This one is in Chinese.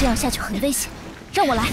这样下去很危险让我来。